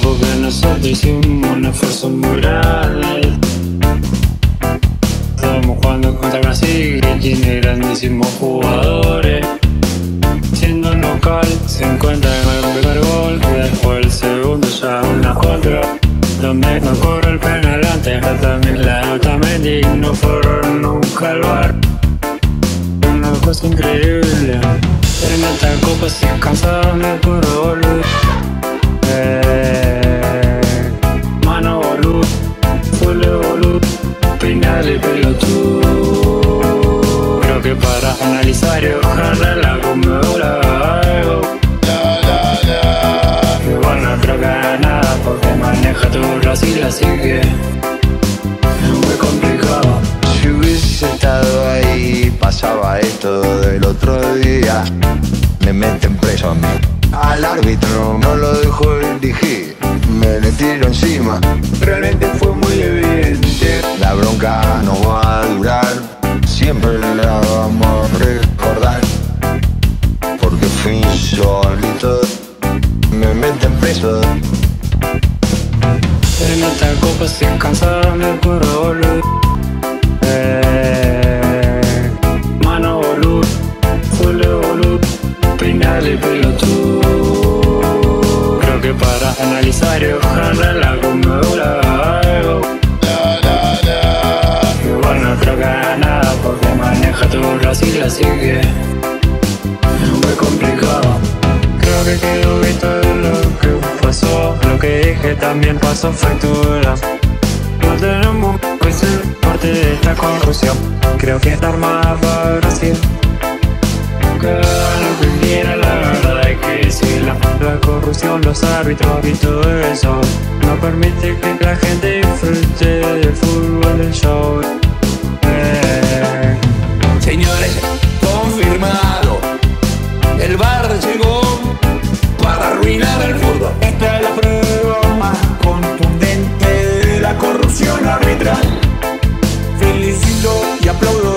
porque nosotros hicimos un esfuerzo muy grande. Estamos jugando contra Brasil que tiene grandísimos jugadores. Siendo local, se encuentra en el primer gol, después el segundo ya una contra. Donde no corre el penal antes, también la nota no fueron nunca al bar. Una cosa increíble. En esta copa se cansaron de Para analizar y ojalá la comedora algo. Que bueno, creo que nada porque maneja todo Brasil, así que es muy complicado. Si hubiese estado ahí, pasaba esto del otro día. Me meten preso a mí. Al árbitro no lo dejo dirigir. Me le tiro encima. Realmente fue muy evidente. En esta copa se cansaron de puro boludo. Eh, mano boludo, full boludo, peinar el pelotudo. Creo que para analizar y ojalá la comedora algo. Igual no creo que haga nada porque maneja todo Brasil, así que es muy complicado. Creo que visto también pasó factura. No tenemos que ser parte de esta corrupción. Creo que está Brasil. Que hagan lo que quieran, la verdad hay que decirla. La corrupción, los árbitros y todo eso no permite que la gente disfrute del fútbol del show. Eh, Señores, confirmado. El bar llegó aplaudo